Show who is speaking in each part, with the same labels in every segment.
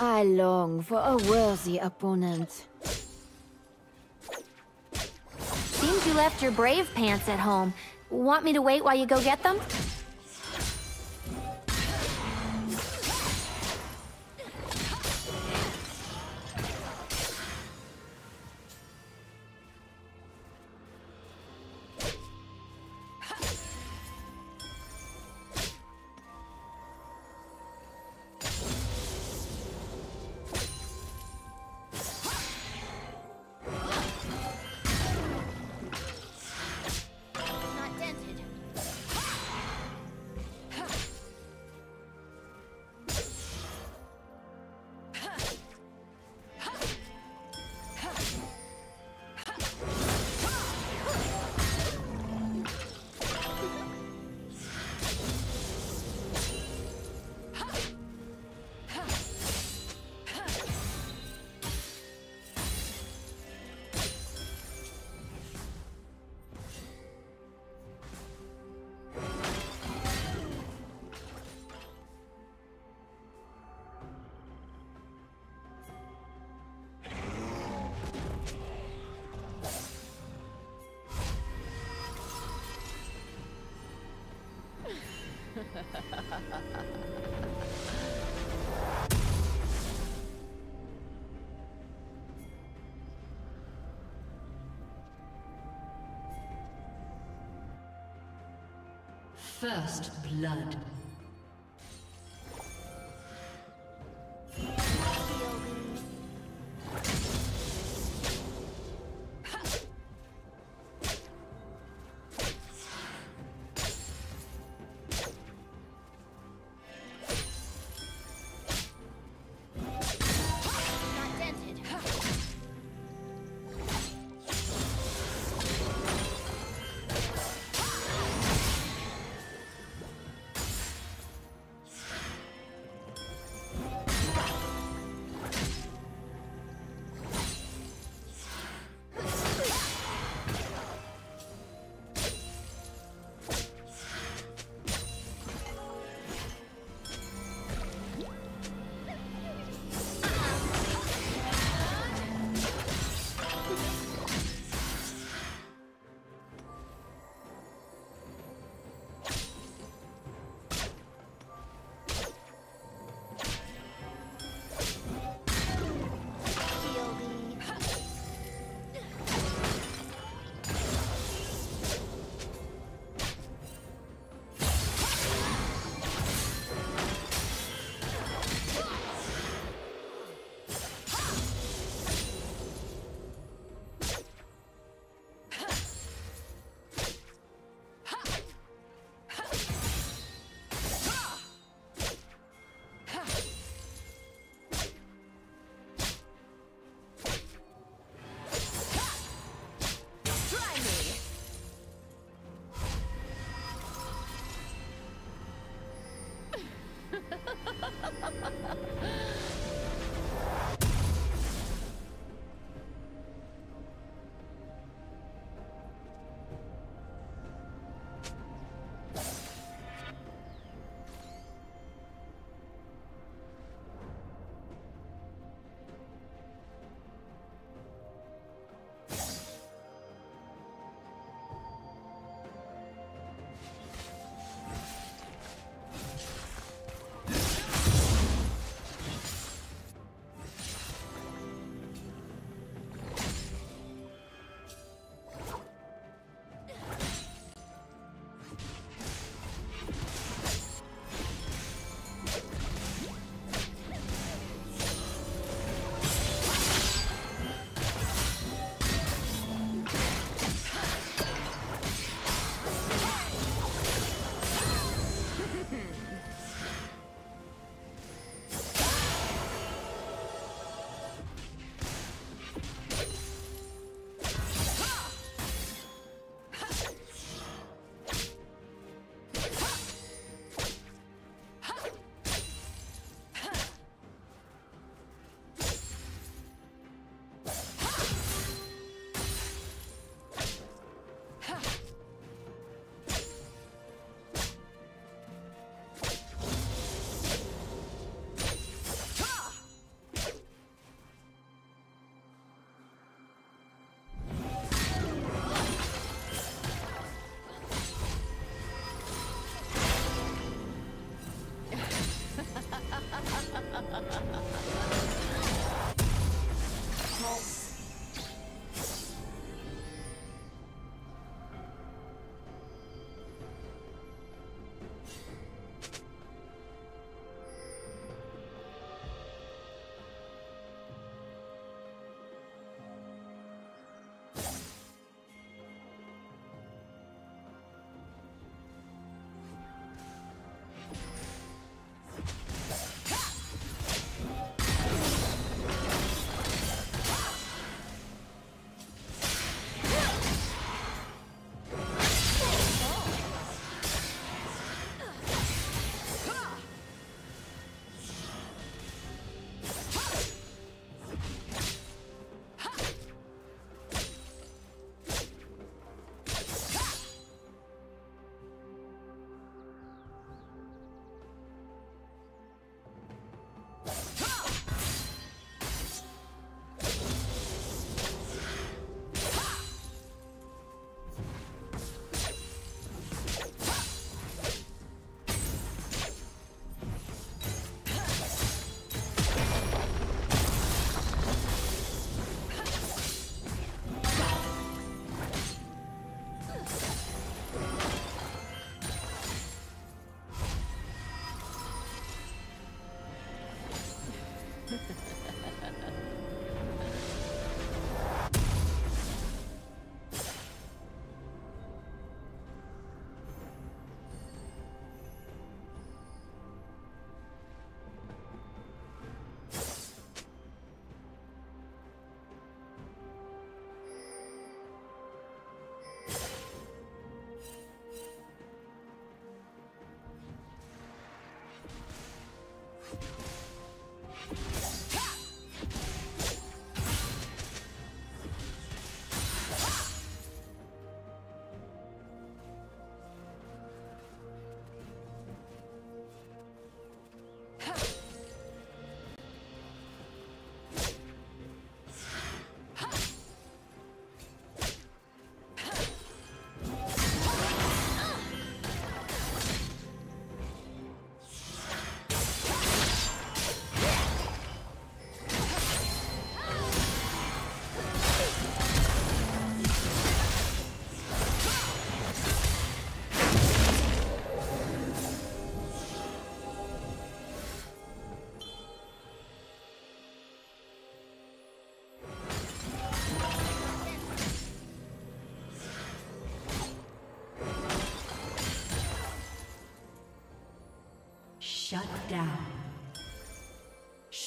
Speaker 1: I long for a worthy opponent.
Speaker 2: Seems you left your brave pants at home. Want me to wait while you go get them?
Speaker 3: First blood.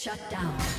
Speaker 3: Shut down.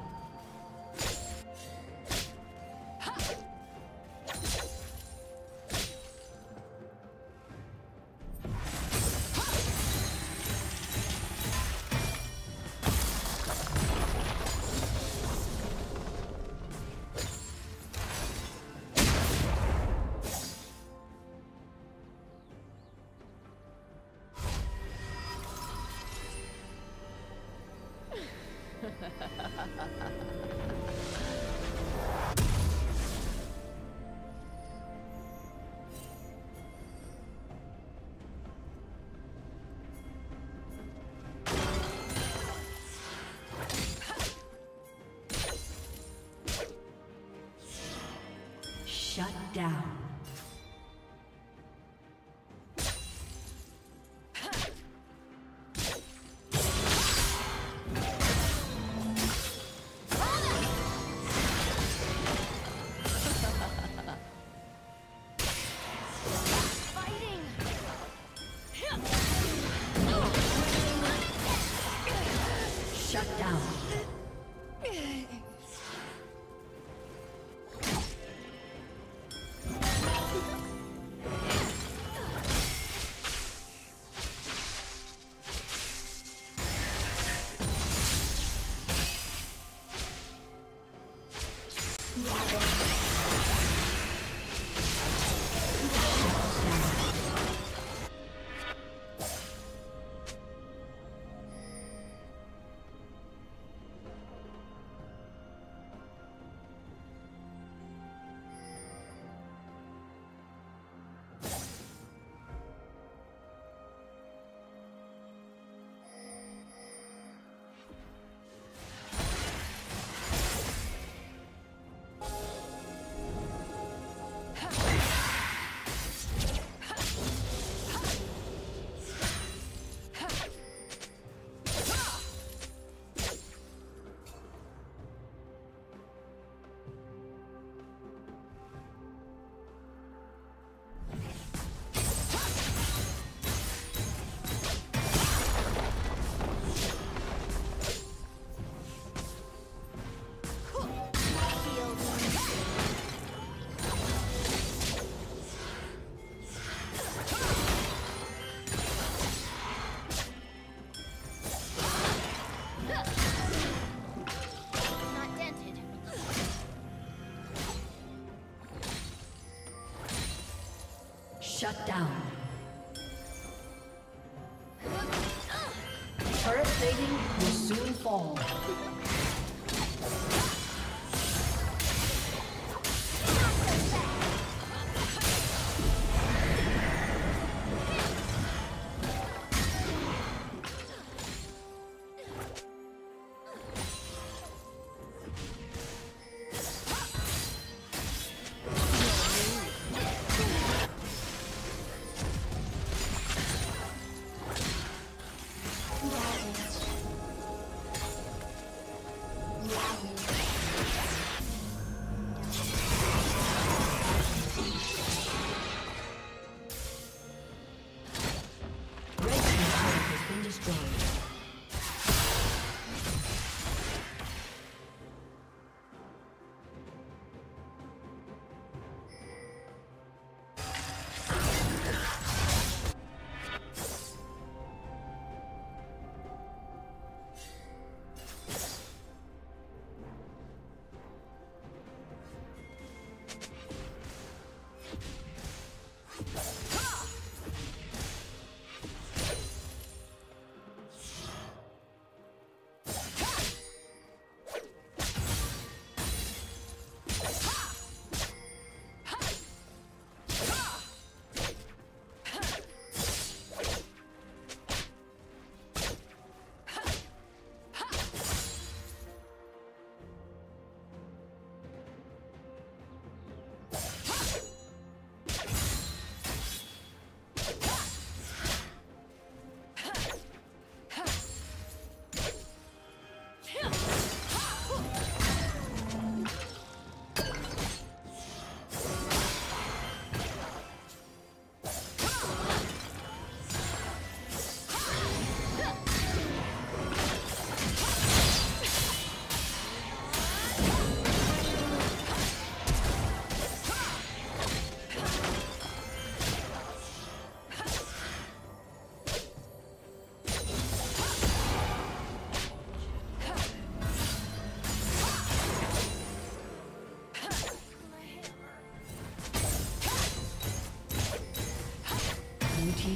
Speaker 3: Shut down. Shut down.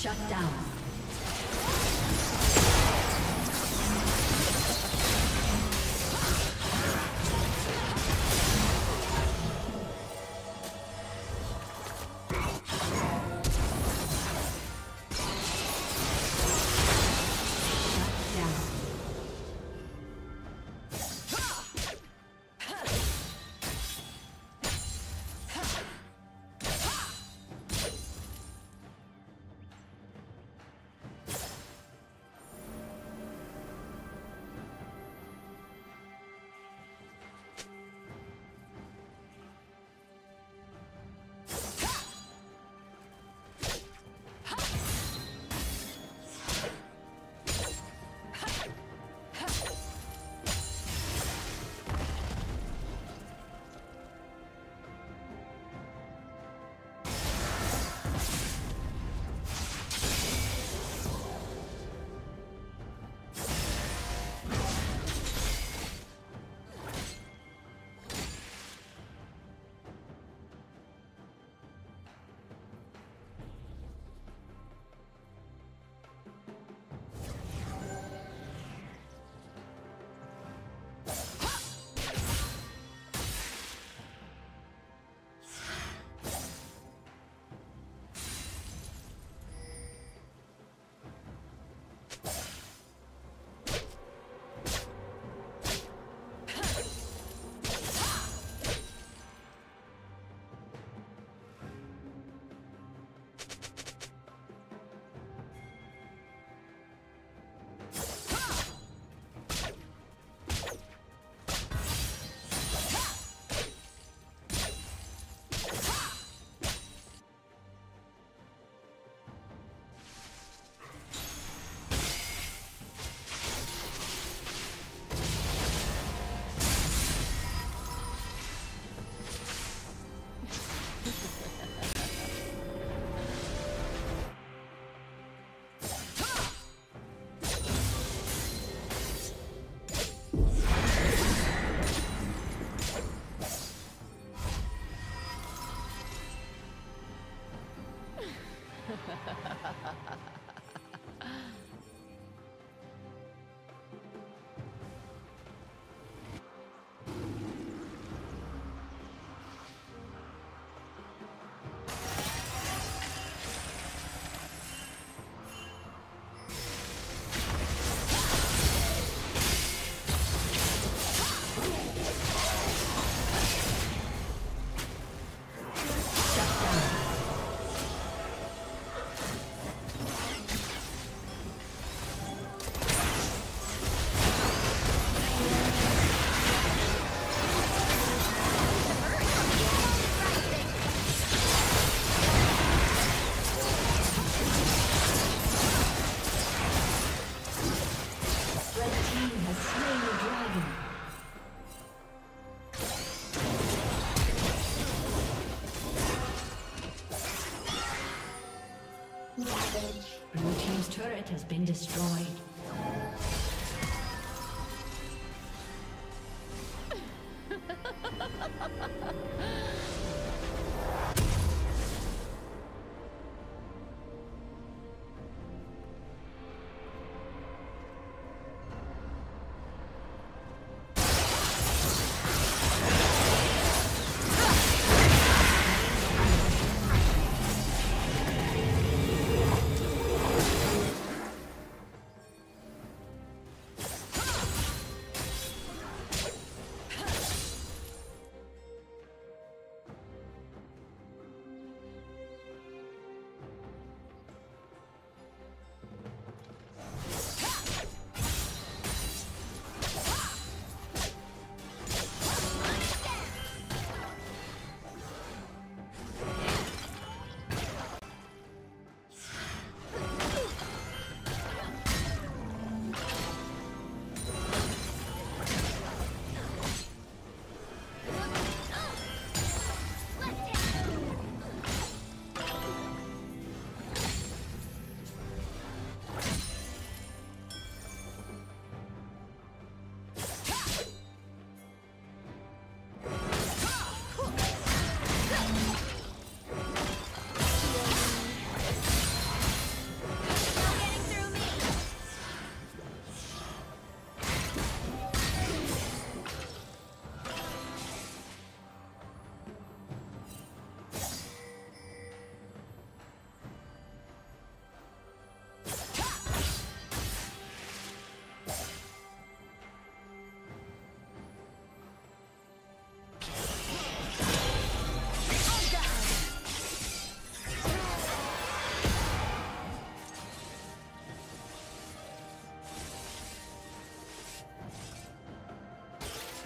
Speaker 3: Shut down.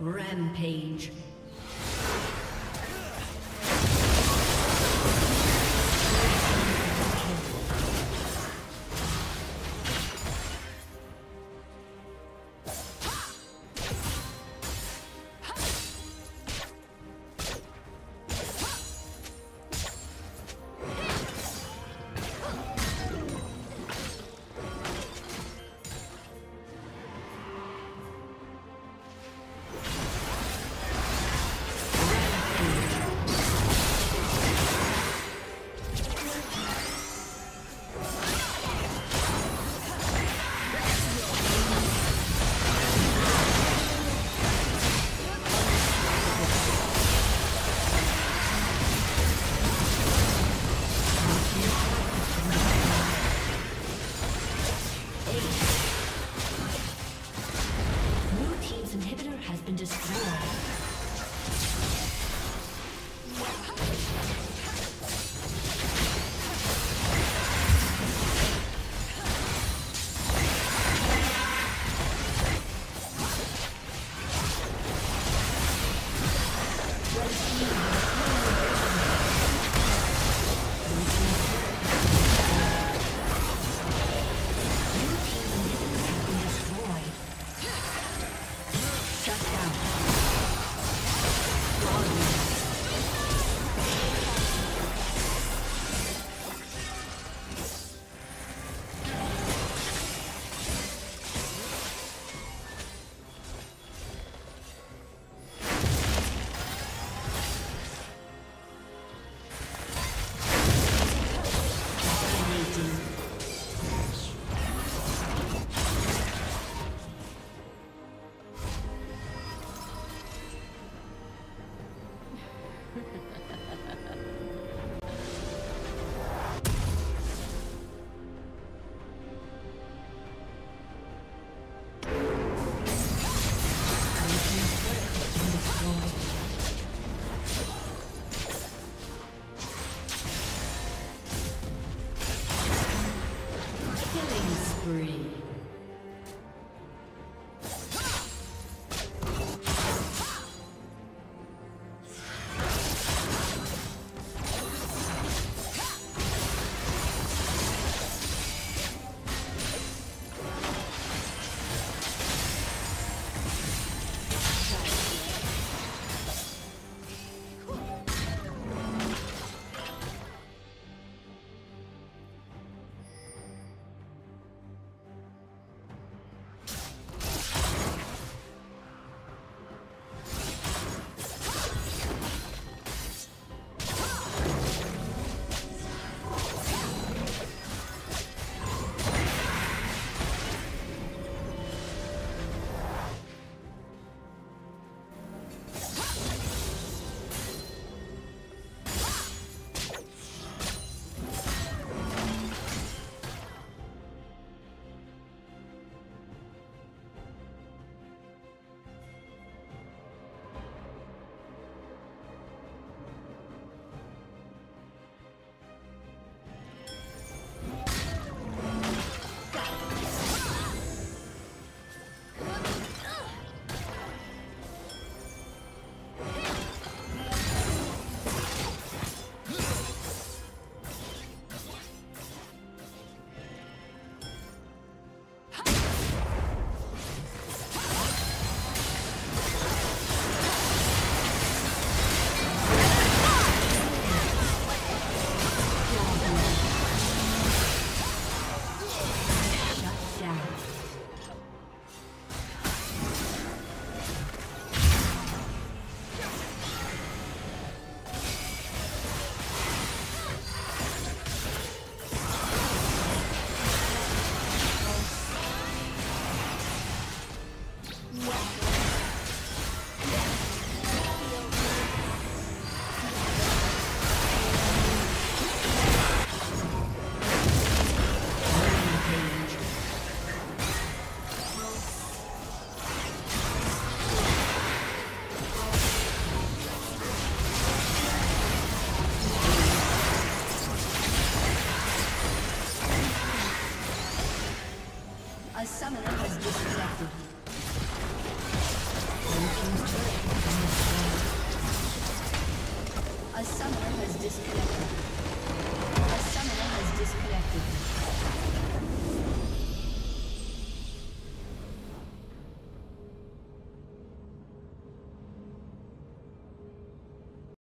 Speaker 3: Rampage.